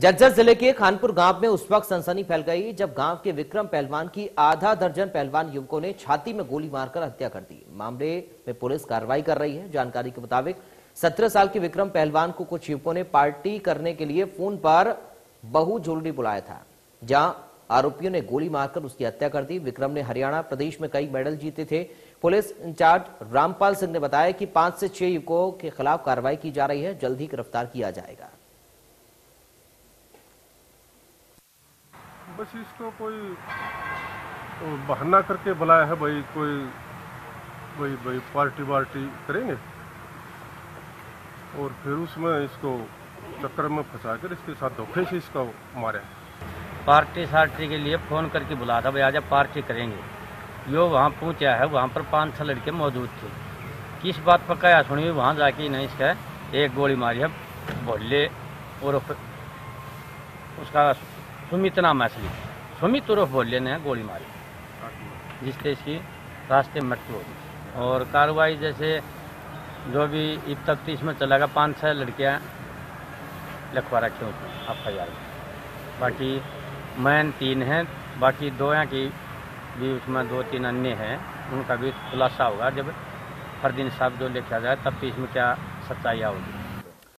झज्जर ज़िले के खानपुर गाँव में उस वक्त सनसनी फैल गई जब गाँव के विक्रम पहलवान की आधा दर्जन पहलवान युवकों ने छाती में गोली मारकर हत्या कर दी। मामले में पुलिस कार्रवाई कर रही है। जानकारी के मुताबिक सत्रह साल के विक्रम पहलवान को कुछ युवकों ने पार्टी करने के लिए फ़ोन पर बहु जोलड़ी बुलाया था, जहाँ आरोपियों ने गोली मारकर उसकी हत्या कर दी। विक्रम ने हरियाणा प्रदेश में कई मेडल जीते थे। पुलिस इंचार्ज रामपाल सिंह ने बताया कि पाँच से छह युवकों के खिलाफ कार्रवाई की जा रही है। जल्द ही गिरफ़्तार किया जाएगा। बस इसको कोई बहाना करके बुलाया है भाई, कोई, भाई भाई, पार्टी वार्टी करेंगे? और फिर उसमें इसको चक्कर में फंसा कर इसके साथ धोखे से इसका मारे। पार्टी सार्टी के लिए फ़ोन करके बुला था, भाई, आज पार्टी करेंगे। यो वहाँ पहुँचा है, वहाँ पर पाँच छः लड़के मौजूद थे। किस बात पर कहा सुनी वहाँ जाके नहीं इसका एक गोली मारी है, भोले, और उसका सुमित नाम असली सुमित उर्फ़ भोले ने गोली मारी। जिससे इसकी रास्ते मृत्यु हो गई। और कार्रवाई जैसे जो भी अब तक इसमें गया पाँच छः लड़कियाँ लिखवा रखी उसमें एफ़ आई आर बाकी मैन तीन हैं, बाकी दो यहाँ की भी उसमें दो तीन अन्य हैं, उनका भी खुलासा होगा। जब हर दिन साहब जो लिखा जाए, तब तो इसमें क्या सच्चाई होगी।